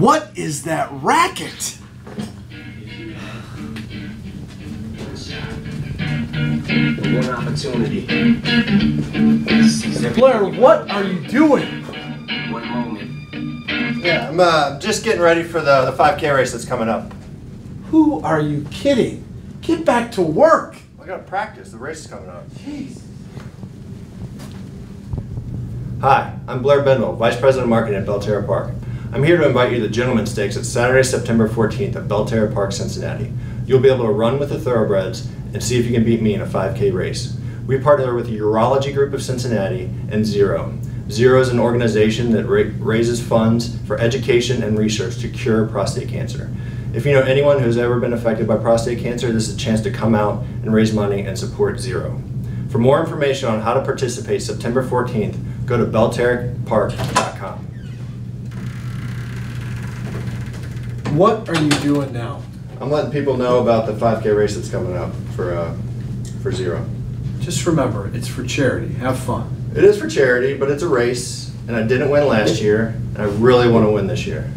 What is that racket? One opportunity. Blair, what are you doing? One moment. Yeah, I'm uh, just getting ready for the, the 5K race that's coming up. Who are you kidding? Get back to work. I gotta practice. The race is coming up. Jeez. Hi, I'm Blair Bendel, Vice President of Marketing at Belterra Park. I'm here to invite you to the Gentleman's Stakes at Saturday, September 14th at Belterra Park, Cincinnati. You'll be able to run with the thoroughbreds and see if you can beat me in a 5K race. We partner with the Urology Group of Cincinnati and Zero. Zero is an organization that ra- raises funds for education and research to cure prostate cancer. If you know anyone who's ever been affected by prostate cancer, this is a chance to come out and raise money and support Zero. For more information on how to participate September 14th, go to belterrapark.com. What are you doing now? I'm letting people know about the 5K race that's coming up for uh, for Zero. Just remember, it's for charity. Have fun. It is for charity, but it's a race, and I didn't win last year, and I really want to win this year.